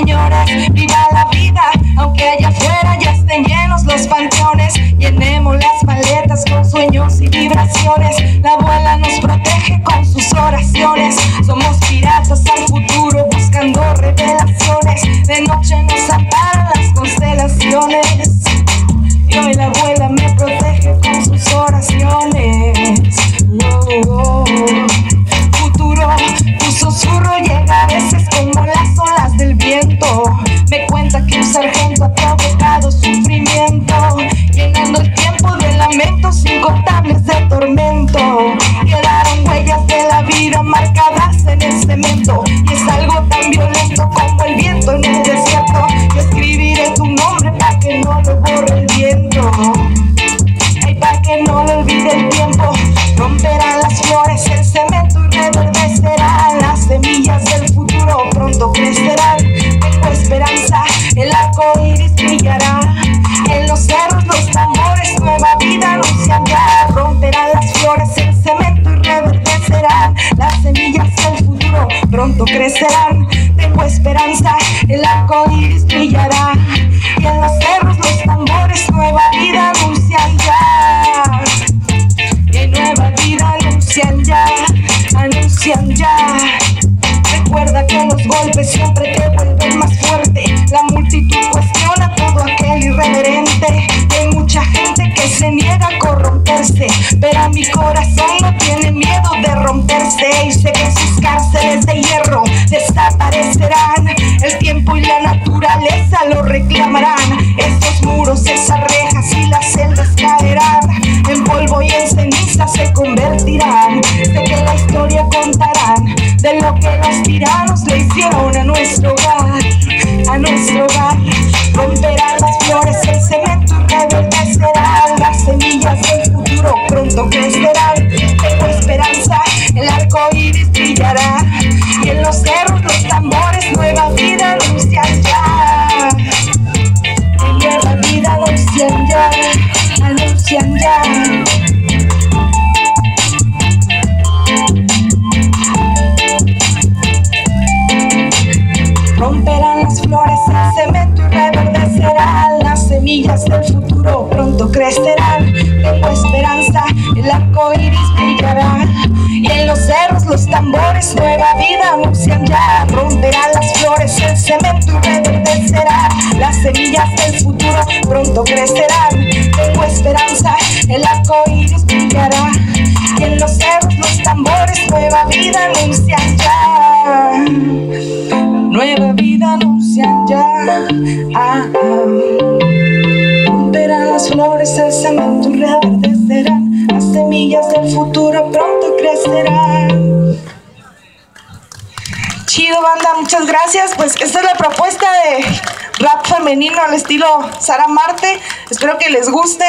señores, viva la vida, aunque allá afuera ya estén llenos los panteones, llenemos las maletas con sueños y vibraciones incontables de tormento. Quedaron huellas de la vida marcadas en el cemento, y es algo tan violento como el viento en el desierto. Yo escribiré tu nombre para que no lo borre el viento. Para que no Crecerán. Tengo esperanza, el arco iris brillará. Y en los cerros, los tambores, nueva vida anuncian ya. Y nueva vida anuncian ya, anuncian ya. Recuerda que los golpes siempre te vuelven más fuerte. La multitud cuestiona todo aquel irreverente. Hay mucha gente que se niega a corromperse. Pero mi corazón no tiene miedo de romperse. Y sé que sus cárceles de hierro desaparecerán. El tiempo y la naturaleza lo reclamarán. Estos muros, esas rejas y las celdas caerán. En polvo y en ceniza se convertirán. Sé que la historia contarán de lo que los tiranos le hicieron a nuestro hogar, a nuestro hogar. Romperán Romperán las flores, el cemento y reverdecerán las semillas del futuro. Pronto crecerán. Tengo esperanza, el arco iris brillará. Y en los cerros, los tambores, nueva vida anuncian ya. Romperán las flores, el cemento y reverdecerán las semillas del futuro. Pronto crecerán. Tengo esperanza, el arco iris brillará. Y en los cerros, los tambores, nueva vida anuncian ya. Nueva vida anuncian ya. Ah, ah. Romperán las flores, el cemento. Las semillas del futuro pronto crecerán. Chido, banda, muchas gracias. Pues esta es la propuesta de rap femenino al estilo Sara Marte. Espero que les guste.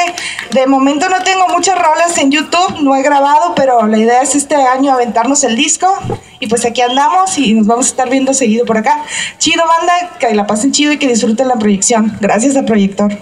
De momento no tengo muchas rolas en YouTube, no he grabado, pero la idea es este año aventarnos el disco. Y pues aquí andamos y nos vamos a estar viendo seguido por acá. Chido, banda, que la pasen chido y que disfruten la proyección. Gracias al proyector.